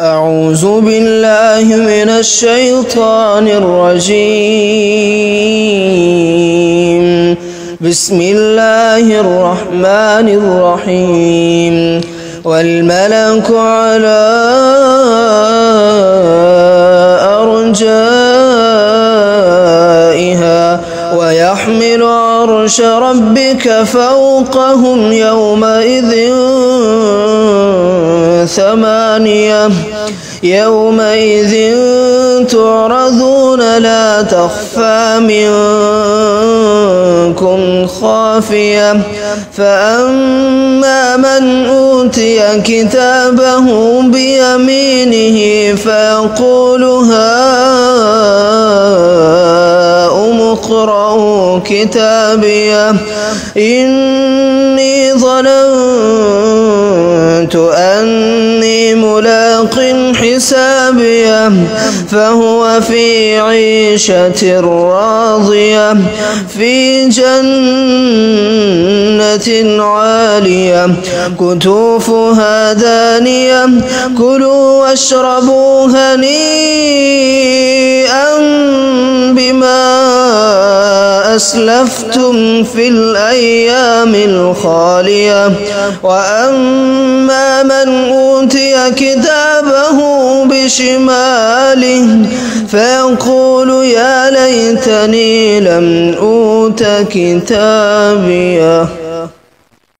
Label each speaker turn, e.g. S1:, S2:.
S1: أعوذ بالله من الشيطان الرجيم. بسم الله الرحمن الرحيم. والملك على أرجائها ويحمل عرش ربك فوقهم يومئذ ثمانية. يومئذ تعرضون لا تخفى منكم خافية. فأما من أوتي كتابه بيمينه فيقول هاؤم اقرءوا كتابيه إني ظننت أني ملاق حسابيه فهو في عيشة راضية في جنة عالية. كتوفها دانية كلوا واشربوا هنيئا. أسلفتم في الأيام الخالية وأما من أوتي كتابه بشماله فيقول يا ليتني لم أوت كتابيه.